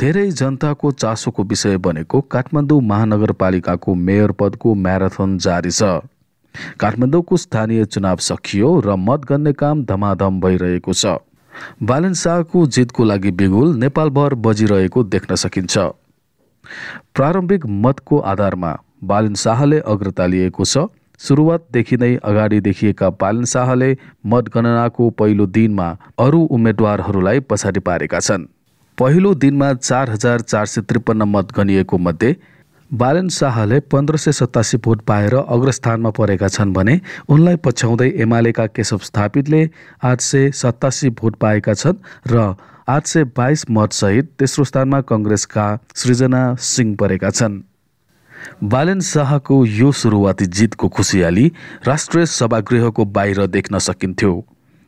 धेरै जनताको चासोको विषय बनेको काठमाडौँ महानगरपालिकाको मेयर पदको म्याराथन जारी छ। काठमाडौँको स्थानीय चुनाव सकियो र मतगन्ने काम धमाधम भइरहेको छ। बालन शाहको जितको लागि बिगुल नेपालभर बजिरहेको देख्न सकिन्छ। प्रारम्भिक मतको आधारमा बालन शाहले अग्रता लिएको छ। सुरुवातदेखि नै अगाडि देखिएका बालन शाहले मतगणनाको पहिलो दिनमा अरू उम्मेद्वारहरूलाई पछाडि पारेका छन्। पहिलो दिनमा चार हजार चार सय त्रिपन्न मत गनिएको मध्ये बालन शाहले पन्ध्र सय सतासी भोट पाएर अग्रस्थानमा परेका छन् भने उनलाई पछ्याउँदै एमालेका केशव स्थापितले आठ सय सतासी भोट पाएका छन् र आठ सय बाइस मतसहित तेस्रो स्थानमा कङ्ग्रेसका सृजना सिंह परेका छन्। बालेन शाहको यो सुरुवाती जितको खुसियाली राष्ट्रिय सभागृहको बाहिर देख्न सकिन्थ्यो।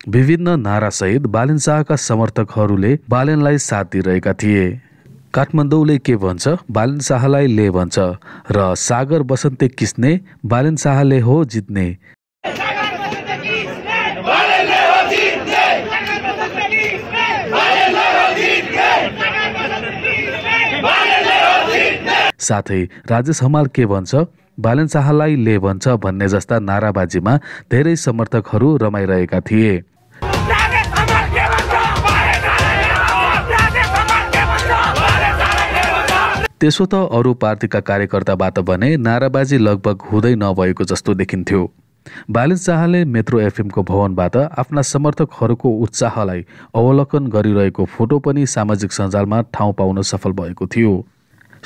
विभिन्न नारासहित बालेन शाहका समर्थकहरूले बालेनलाई साथ दिइरहेका थिए। काठमाडौँले के भन्छ? बालन शाहलाई ले भन्छ र सागर बसन्ते किस्ने बालन शाहले हो जित्ने। साथै राजेश हमाल के भन्छ? बालन शाहलाई ले भन्छ भन्ने जस्ता नाराबाजीमा धेरै समर्थकहरू रमाइरहेका थिए। त्यसो त अरू पार्टीका कार्यकर्ताबाट भने नाराबाजी लगभग हुँदै नभएको जस्तो देखिन्थ्यो। बालिन शाहले मेट्रो एफएमको भवनबाट आफ्ना समर्थकहरूको उत्साहलाई अवलोकन गरिरहेको फोटो पनि सामाजिक सञ्जालमा ठाउँ पाउन सफल भएको थियो।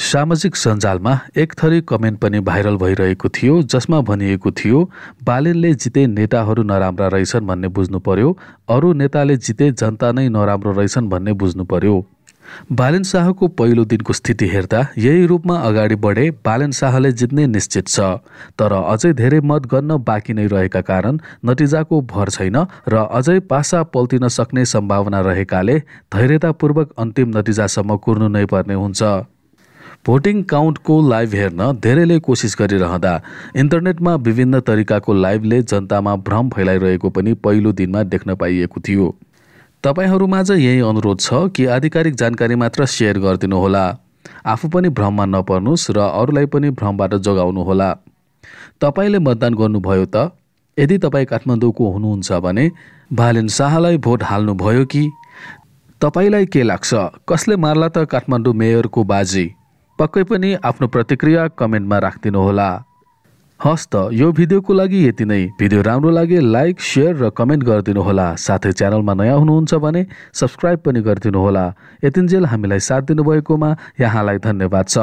सामाजिक सञ्जालमा एक थरी कमेन्ट पनि भाइरल भइरहेको थियो जसमा भनिएको थियो बालेनले जिते नेताहरू नराम्रा रहेछन् भन्ने बुझ्नु पर्यो अरू नेताले जिते जनता नै नराम्रो रहेछन् भन्ने बुझ्नु पर्यो। बालन शाहको पहिलो दिनको स्थिति हेर्दा यही रूपमा अगाडि बढे बालन शाहले जित्ने निश्चित छ तर अझै धेरै मत गर्न बाँकी नै रहेका कारण नतिजाको भर छैन र अझै पासा पल्टिन सक्ने सम्भावना रहेकाले धैर्यतापूर्वक अन्तिम नतिजासम्म कुर्नु नै पर्ने हुन्छ। भोटिङ काउन्टको लाइभ हेर्न धेरैले कोसिस गरिरहँदा इन्टरनेटमा विभिन्न तरिकाको लाइभले जनतामा भ्रम फैलाइरहेको पनि पहिलो दिनमा देख्न पाइएको थियो। तपाईँहरूमाझ यही अनुरोध छ कि आधिकारिक जानकारी मात्र सेयर गरिदिनुहोला। आफू पनि भ्रममा नपर्नुहोस् र अरूलाई पनि भ्रमबाट जोगाउनुहोला। तपाईँले मतदान गर्नुभयो त? यदि तपाईँ काठमाडौँको हुनुहुन्छ भने भालेन शाहलाई भोट हाल्नुभयो कि? तपाईँलाई के लाग्छ? कसले मार्ला त काठमाडौँ मेयरको बाजी? पक्कै पनि आफ्नो प्रतिक्रिया कमेन्टमा राखिदिनुहोला। हस् त यो भिडियोको लागि यति नै। भिडियो राम्रो लागे लाइक सेयर र कमेन्ट गरिदिनुहोला। साथै च्यानलमा नयाँ हुनुहुन्छ भने सब्सक्राइब पनि गरिदिनुहोला। यतिन्जेल हामीलाई साथ दिनुभएकोमा यहाँलाई धन्यवाद छ।